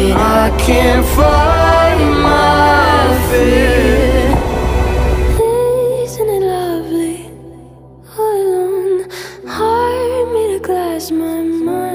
I can't fight my fear. Isn't it lovely? All alone, heart made of glass, my mind.